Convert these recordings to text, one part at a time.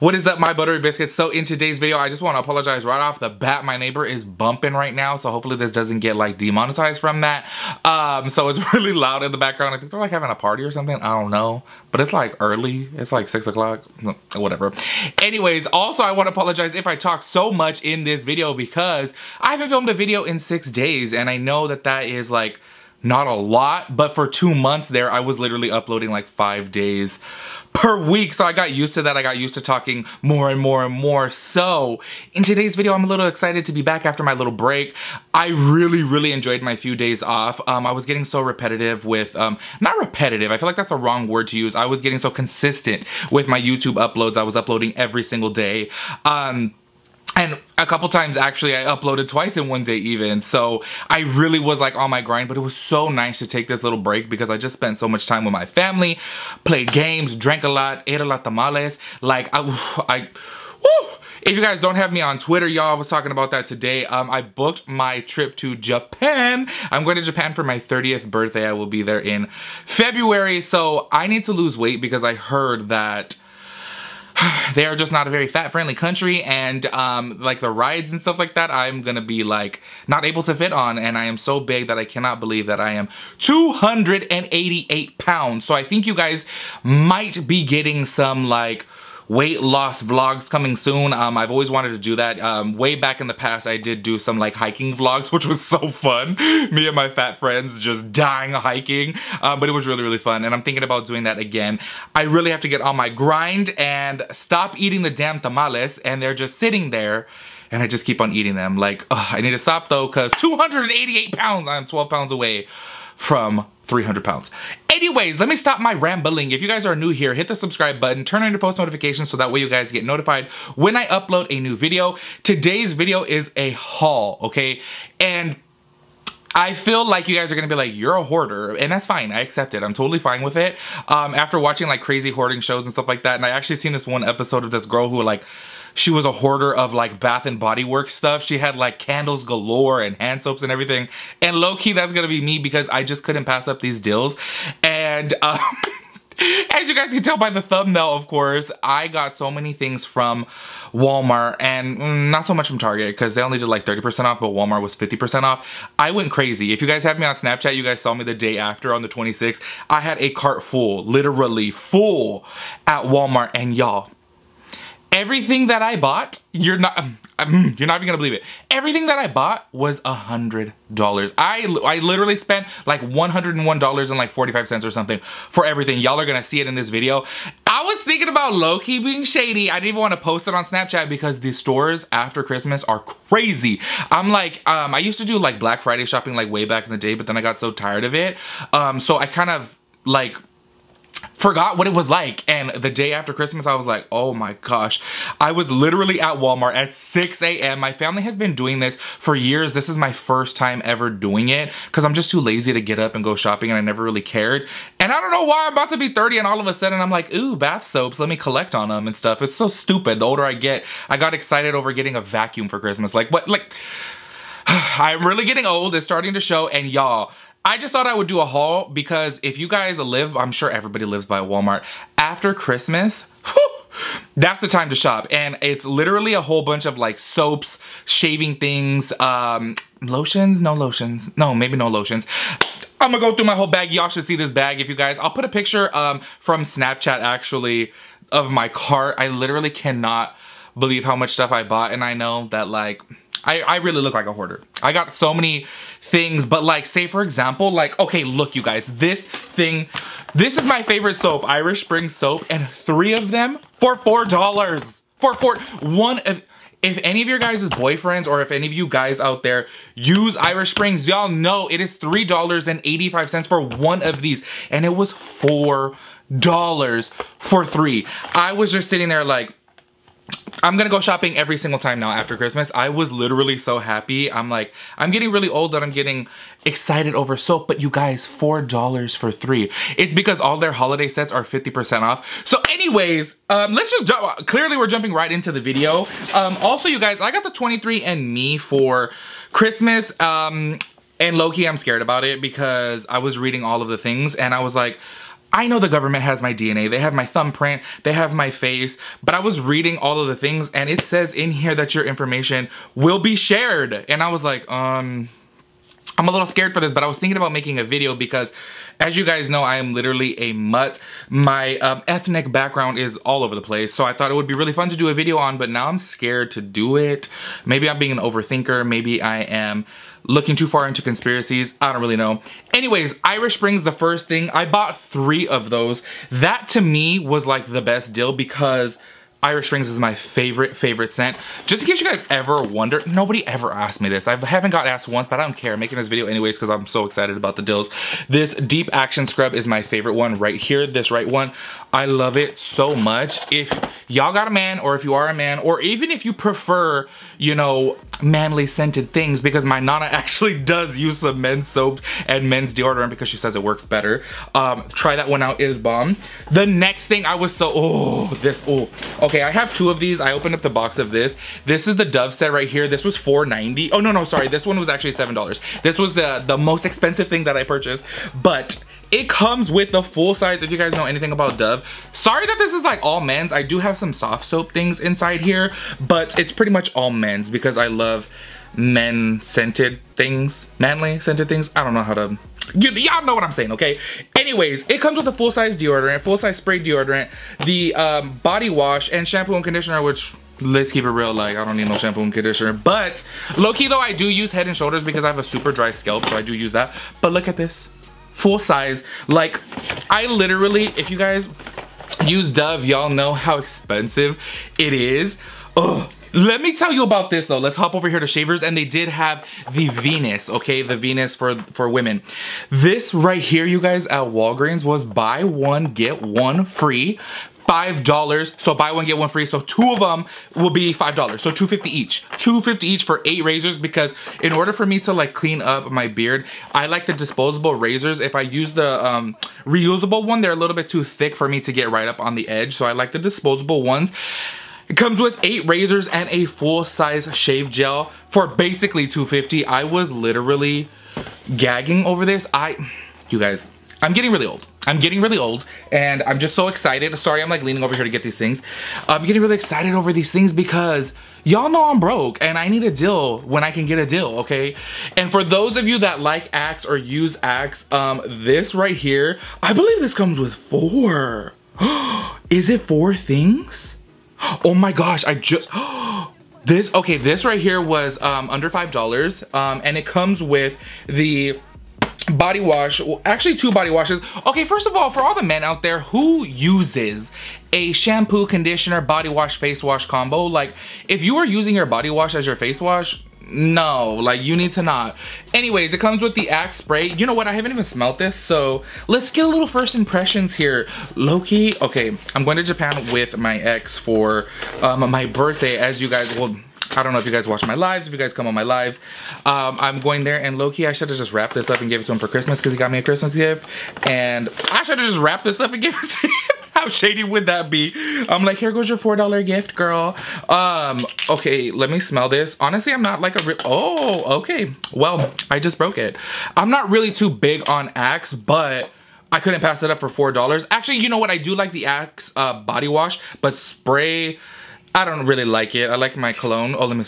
What is up my buttery biscuits? So in today's video, I just want to apologize right off the bat. My neighbor is bumping right now, so hopefully this doesn't get like demonetized from that. Um, so it's really loud in the background. I think they're like having a party or something. I don't know, but it's like early. It's like six o'clock, whatever. Anyways, also I want to apologize if I talk so much in this video because I haven't filmed a video in six days and I know that that is like not a lot, but for two months there, I was literally uploading like five days per week. So I got used to that. I got used to talking more and more and more. So in today's video, I'm a little excited to be back after my little break. I really, really enjoyed my few days off. Um, I was getting so repetitive with, um, not repetitive, I feel like that's the wrong word to use. I was getting so consistent with my YouTube uploads. I was uploading every single day. Um, and a couple times actually I uploaded twice in one day even so I really was like on my grind but it was so nice to take this little break because I just spent so much time with my family played games drank a lot ate a lot of tamales like I, I if you guys don't have me on Twitter, y'all, was talking about that today. Um, I booked my trip to Japan. I'm going to Japan for my 30th birthday. I will be there in February. So I need to lose weight because I heard that they are just not a very fat friendly country and um, like the rides and stuff like that I'm gonna be like not able to fit on and I am so big that I cannot believe that I am 288 pounds. So I think you guys might be getting some like weight loss vlogs coming soon. Um, I've always wanted to do that. Um, way back in the past, I did do some like hiking vlogs, which was so fun. Me and my fat friends just dying hiking, um, but it was really, really fun. And I'm thinking about doing that again. I really have to get on my grind and stop eating the damn tamales and they're just sitting there and I just keep on eating them. Like, ugh, I need to stop though, cause 288 pounds, I'm 12 pounds away from 300 pounds. Anyways, let me stop my rambling. If you guys are new here, hit the subscribe button, turn on your post notifications so that way you guys get notified when I upload a new video. Today's video is a haul, okay? And I feel like you guys are gonna be like, you're a hoarder, and that's fine, I accept it, I'm totally fine with it. Um, after watching like crazy hoarding shows and stuff like that, and I actually seen this one episode of this girl who like, she was a hoarder of like Bath and Body Works stuff. She had like candles galore and hand soaps and everything. And low-key, that's gonna be me because I just couldn't pass up these deals. And um, as you guys can tell by the thumbnail, of course, I got so many things from Walmart and mm, not so much from Target because they only did like 30% off, but Walmart was 50% off. I went crazy. If you guys have me on Snapchat, you guys saw me the day after on the 26th. I had a cart full, literally full at Walmart and y'all, everything that I bought, you're not, um, um, you're not even gonna believe it. Everything that I bought was a hundred dollars. I I literally spent like one hundred and one dollars and like forty five cents or something for everything. Y'all are gonna see it in this video. I was thinking about low-key being shady. I didn't even want to post it on Snapchat because the stores after Christmas are crazy. I'm like, um, I used to do like Black Friday shopping like way back in the day, but then I got so tired of it. Um, so I kind of like forgot what it was like. And the day after Christmas, I was like, oh my gosh. I was literally at Walmart at 6 a.m. My family has been doing this for years. This is my first time ever doing it because I'm just too lazy to get up and go shopping and I never really cared. And I don't know why I'm about to be 30 and all of a sudden I'm like, ooh, bath soaps, let me collect on them and stuff. It's so stupid. The older I get, I got excited over getting a vacuum for Christmas. Like, what, like, I'm really getting old. It's starting to show. And y'all, I just thought I would do a haul because if you guys live, I'm sure everybody lives by Walmart, after Christmas, that's the time to shop. And it's literally a whole bunch of like soaps, shaving things, um, lotions, no lotions, no, maybe no lotions. I'm gonna go through my whole bag. Y'all should see this bag if you guys, I'll put a picture um, from Snapchat actually of my cart. I literally cannot believe how much stuff I bought and I know that like, I, I really look like a hoarder. I got so many things, but like say for example, like, okay, look you guys, this thing, this is my favorite soap, Irish Spring soap, and three of them for $4. For four, one of, if any of your guys' boyfriends or if any of you guys out there use Irish Springs, y'all know it is $3.85 for one of these. And it was $4 for three. I was just sitting there like, I'm gonna go shopping every single time now after Christmas. I was literally so happy. I'm like, I'm getting really old that I'm getting excited over soap, but you guys, $4 for three. It's because all their holiday sets are 50% off. So anyways, um, let's just jump, clearly we're jumping right into the video. Um, also you guys, I got the 23andMe for Christmas. Um, and low-key, I'm scared about it because I was reading all of the things and I was like, I know the government has my DNA, they have my thumbprint, they have my face, but I was reading all of the things and it says in here that your information will be shared. And I was like, um, I'm a little scared for this, but I was thinking about making a video because as you guys know, I am literally a mutt. My um, ethnic background is all over the place, so I thought it would be really fun to do a video on, but now I'm scared to do it. Maybe I'm being an overthinker. Maybe I am looking too far into conspiracies. I don't really know. Anyways, Irish Springs, the first thing, I bought three of those. That to me was like the best deal because Irish Springs is my favorite, favorite scent. Just in case you guys ever wonder, nobody ever asked me this. I haven't got asked once, but I don't care. I'm making this video anyways because I'm so excited about the dills. This Deep Action Scrub is my favorite one right here, this right one. I love it so much. If y'all got a man or if you are a man or even if you prefer, you know, manly scented things because my Nana actually does use some men's soaps and men's deodorant because she says it works better. Um, try that one out, it is bomb. The next thing I was so, oh, this, oh. Okay, I have two of these. I opened up the box of this. This is the Dove set right here. This was $4.90. Oh, no, no, sorry. This one was actually $7. This was the, the most expensive thing that I purchased, but it comes with the full size, if you guys know anything about Dove. Sorry that this is like all men's. I do have some soft soap things inside here, but it's pretty much all men's because I love men scented things, manly scented things. I don't know how to y'all know what I'm saying, okay? Anyways, it comes with a full-size deodorant, full-size spray deodorant, the um, body wash, and shampoo and conditioner, which let's keep it real like i don't need no shampoo and conditioner but low-key though i do use head and shoulders because i have a super dry scalp so i do use that but look at this full size. Like, I literally, if you guys use Dove, y'all know how expensive it is. Ugh. Let me tell you about this though. Let's hop over here to Shavers and they did have the Venus, okay? The Venus for, for women. This right here, you guys, at Walgreens was buy one, get one free $5. So buy one, get one free. So two of them will be $5. So 250 each. 250 each for eight razors because in order for me to like clean up my beard, I like the disposable razors. If I use the um, reusable one, they're a little bit too thick for me to get right up on the edge. So I like the disposable ones. It comes with eight razors and a full-size shave gel for basically 250. I was literally gagging over this. I, you guys, I'm getting really old. I'm getting really old and I'm just so excited. Sorry, I'm like leaning over here to get these things. I'm getting really excited over these things because y'all know I'm broke and I need a deal when I can get a deal, okay? And for those of you that like Axe or use Axe, um, this right here, I believe this comes with four. Is it four things? Oh my gosh, I just, this, okay, this right here was um, under $5 um, and it comes with the body wash well, actually two body washes. Okay first of all for all the men out there who uses a shampoo conditioner body wash face wash combo like if you are using your body wash as your face wash no like you need to not anyways it comes with the axe spray you know what i haven't even smelled this so let's get a little first impressions here loki okay i'm going to japan with my ex for um, my birthday as you guys will I don't know if you guys watch my lives, if you guys come on my lives. Um, I'm going there and low-key, I should have just wrapped this up and gave it to him for Christmas because he got me a Christmas gift. And I should have just wrapped this up and gave it to him. How shady would that be? I'm like, here goes your $4 gift, girl. Um, okay, let me smell this. Honestly, I'm not like a oh, okay. Well, I just broke it. I'm not really too big on Axe, but I couldn't pass it up for $4. Actually, you know what? I do like the Axe uh, body wash, but spray, I don't really like it. I like my cologne. Oh, let me...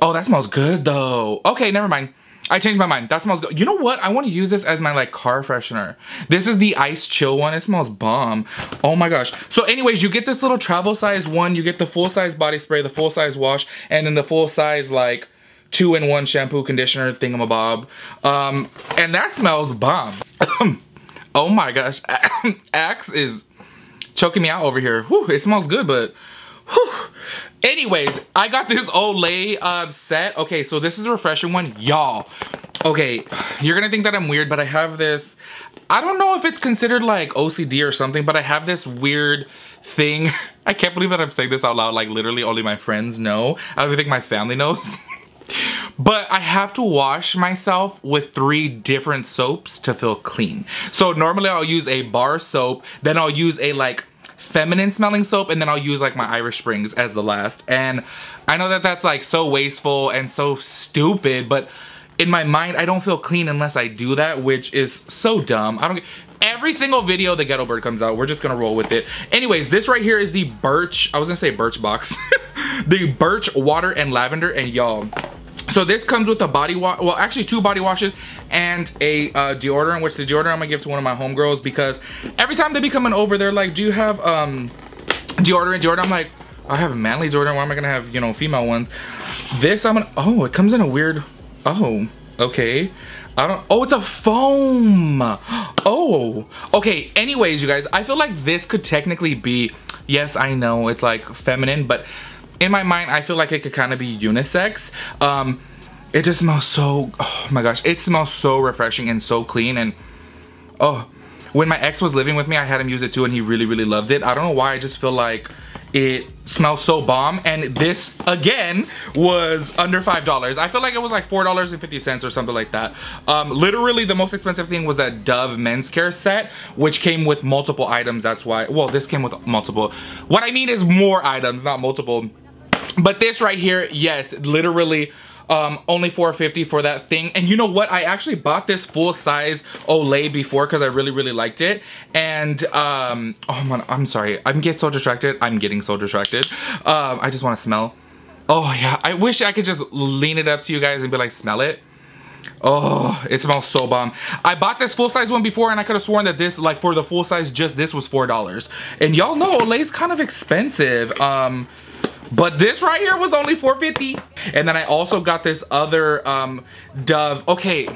Oh, that smells good though. Okay, never mind. I changed my mind. That smells good. You know what? I want to use this as my like car freshener. This is the ice chill one. It smells bomb. Oh my gosh. So anyways, you get this little travel size one. You get the full size body spray, the full size wash, and then the full size like two in one shampoo conditioner thingamabob. Um, and that smells bomb. oh my gosh. Axe is choking me out over here. Whew, it smells good, but Anyways, I got this Olay uh, set. Okay, so this is a refreshing one. Y'all, okay, you're gonna think that I'm weird, but I have this, I don't know if it's considered like OCD or something, but I have this weird thing. I can't believe that I'm saying this out loud, like literally only my friends know. I don't think my family knows. But I have to wash myself with three different soaps to feel clean. So normally I'll use a bar soap, then I'll use a like feminine smelling soap and then I'll use like my Irish Springs as the last. And I know that that's like so wasteful and so stupid, but in my mind, I don't feel clean unless I do that, which is so dumb. I don't every single video the ghetto bird comes out we're just gonna roll with it anyways this right here is the birch i was gonna say birch box the birch water and lavender and y'all so this comes with a body wash, well actually two body washes and a uh, deodorant, which the deodorant I'm gonna give to one of my homegirls because every time they be coming over, they're like, do you have um, deodorant, deodorant? I'm like, I have manly deodorant, why am I gonna have, you know, female ones? This I'm gonna, oh, it comes in a weird, oh, okay. I don't, oh, it's a foam. Oh, okay. Anyways, you guys, I feel like this could technically be, yes, I know it's like feminine, but in my mind, I feel like it could kind of be unisex. Um, it just smells so, oh my gosh, it smells so refreshing and so clean and, oh, when my ex was living with me, I had him use it too and he really, really loved it. I don't know why, I just feel like it smells so bomb and this again was under five dollars. I feel like it was like four dollars and 50 cents or something like that. Um, literally the most expensive thing was that dove men's care set which came with multiple items. That's why well this came with multiple. What i mean is more items not multiple but this right here, yes, literally um, only 450 for that thing. And you know what? I actually bought this full size Olay before because I really, really liked it. And, um, oh man, I'm sorry. I'm getting so distracted. I'm getting so distracted. Um, I just want to smell. Oh yeah, I wish I could just lean it up to you guys and be like, smell it. Oh, it smells so bomb. I bought this full-size one before and I could have sworn that this, like for the full size, just this was $4. And y'all know Olay's kind of expensive. Um, but this right here was only 450 And then I also got this other um, Dove. Okay,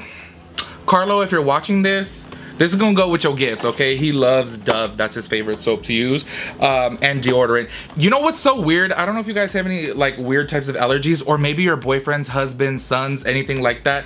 Carlo, if you're watching this, this is gonna go with your gifts, okay? He loves Dove, that's his favorite soap to use, um, and deodorant. You know what's so weird? I don't know if you guys have any like weird types of allergies or maybe your boyfriend's husband, sons, anything like that.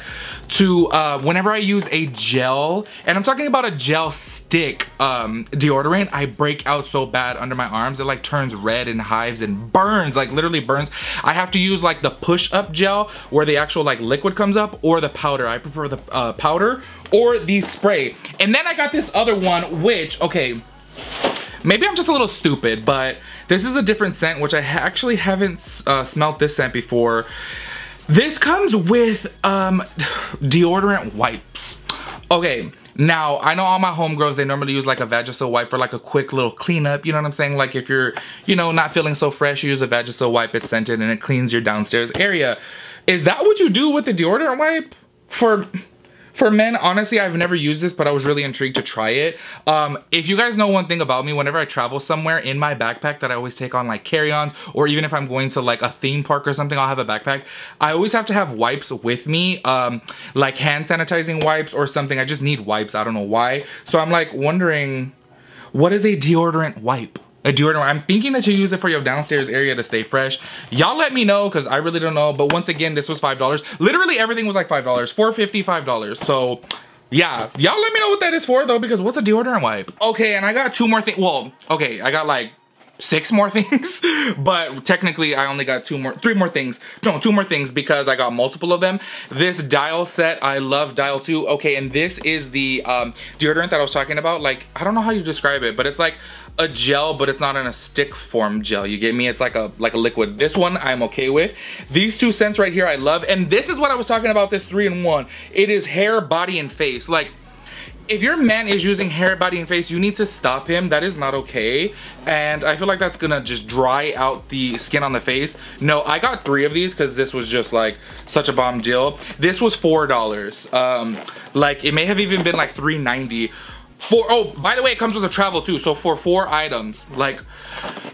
To uh, whenever I use a gel, and I'm talking about a gel stick um, deodorant, I break out so bad under my arms. It like turns red and hives and burns, like literally burns. I have to use like the push up gel where the actual like liquid comes up or the powder. I prefer the uh, powder or the spray. And then I got this other one, which, okay, maybe I'm just a little stupid, but this is a different scent, which I actually haven't uh, smelled this scent before. This comes with um, deodorant wipes. Okay, now, I know all my homegirls, they normally use like a Vagisil wipe for like a quick little cleanup, you know what I'm saying? Like if you're, you know, not feeling so fresh, you use a Vagisil wipe, it's scented and it cleans your downstairs area. Is that what you do with the deodorant wipe? For for men, honestly, I've never used this, but I was really intrigued to try it. Um, if you guys know one thing about me, whenever I travel somewhere in my backpack that I always take on like carry-ons, or even if I'm going to like a theme park or something, I'll have a backpack. I always have to have wipes with me, um, like hand sanitizing wipes or something. I just need wipes, I don't know why. So I'm like wondering, what is a deodorant wipe? A deodorant. I'm thinking that you use it for your downstairs area to stay fresh. Y'all let me know because I really don't know. But once again, this was $5. Literally everything was like $5. $4.50, $5. So yeah, y'all let me know what that is for though because what's a deodorant wipe? Okay, and I got two more things. Well, okay, I got like six more things but technically I only got two more three more things no two more things because I got multiple of them this dial set I love dial 2 okay and this is the um, deodorant that I was talking about like I don't know how you describe it but it's like a gel but it's not in a stick form gel you get me it's like a like a liquid this one I'm okay with these two scents right here I love and this is what I was talking about this three in one it is hair body and face like if your man is using hair, body, and face, you need to stop him. That is not okay. And I feel like that's gonna just dry out the skin on the face. No, I got three of these because this was just like such a bomb deal. This was $4. Um, like it may have even been like $3.90. For, oh, by the way, it comes with a travel too. So for four items, like,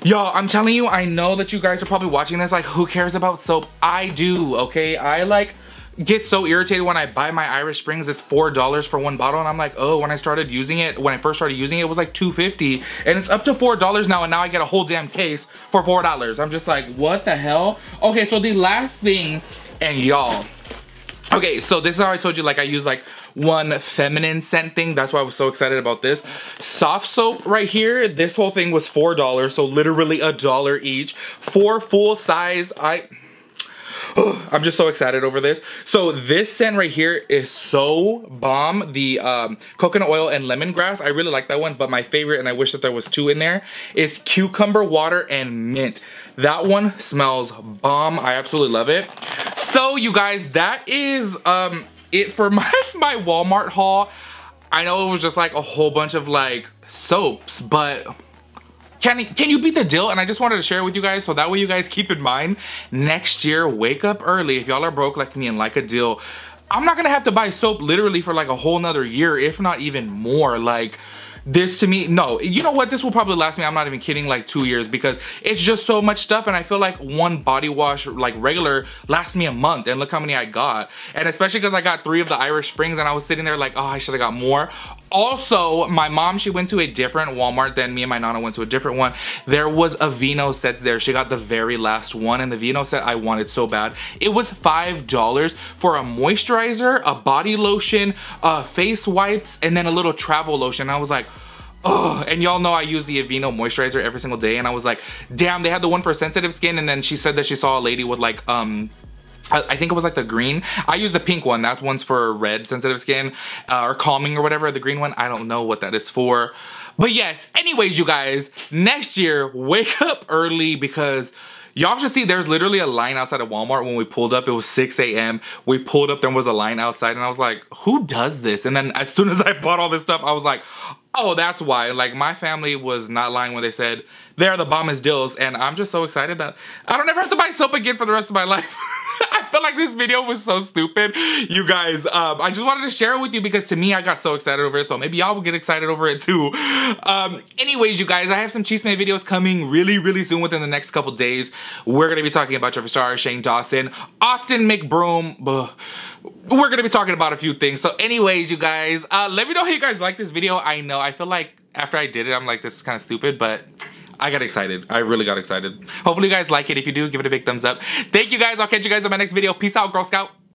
y'all, I'm telling you, I know that you guys are probably watching this, like, who cares about soap? I do, okay? I like, get so irritated when I buy my Irish Springs. It's $4 for one bottle. And I'm like, oh, when I started using it, when I first started using it, it was like 250 And it's up to $4 now. And now I get a whole damn case for $4. I'm just like, what the hell? Okay, so the last thing, and y'all, okay, so this is how I told you, like I use like one feminine scent thing. That's why I was so excited about this. Soft soap right here, this whole thing was $4. So literally a dollar each. Four full size, I I'm just so excited over this. So this scent right here is so bomb. The um, coconut oil and lemongrass. I really like that one, but my favorite, and I wish that there was two in there, is cucumber water and mint. That one smells bomb. I absolutely love it. So you guys, that is um, it for my, my Walmart haul. I know it was just like a whole bunch of like soaps, but can, can you beat the deal? And I just wanted to share it with you guys so that way you guys keep in mind next year, wake up early. If y'all are broke like me and like a deal, I'm not gonna have to buy soap literally for like a whole nother year, if not even more. Like, this to me, no, you know what? This will probably last me, I'm not even kidding, like two years because it's just so much stuff and I feel like one body wash, like regular, lasts me a month and look how many I got. And especially because I got three of the Irish Springs and I was sitting there like, oh, I should have got more. Also, my mom, she went to a different Walmart than me and my Nana went to a different one. There was a Aveeno set there. She got the very last one and the Aveeno set I wanted so bad. It was $5 for a moisturizer, a body lotion, uh, face wipes, and then a little travel lotion. I was like, oh, and y'all know I use the Aveeno moisturizer every single day and I was like, damn, they had the one for sensitive skin and then she said that she saw a lady with like, um, I think it was like the green. I use the pink one. That one's for red sensitive skin uh, or calming or whatever. The green one, I don't know what that is for. But yes, anyways, you guys, next year, wake up early because Y'all should see there's literally a line outside of Walmart when we pulled up. It was 6 a.m. We pulled up, there was a line outside and I was like, who does this? And then as soon as I bought all this stuff, I was like, oh, that's why. Like my family was not lying when they said they're the bombest deals. And I'm just so excited that I don't ever have to buy soap again for the rest of my life. Felt like this video was so stupid. You guys, um, I just wanted to share it with you because to me, I got so excited over it. So maybe y'all will get excited over it too. Um, anyways, you guys, I have some Chisme videos coming really, really soon within the next couple days. We're going to be talking about Jeffree Star, Shane Dawson, Austin McBroom. We're going to be talking about a few things. So anyways, you guys, uh, let me know how you guys like this video. I know, I feel like after I did it, I'm like, this is kind of stupid, but I got excited. I really got excited. Hopefully you guys like it. If you do, give it a big thumbs up. Thank you guys. I'll catch you guys in my next video. Peace out, Girl Scout.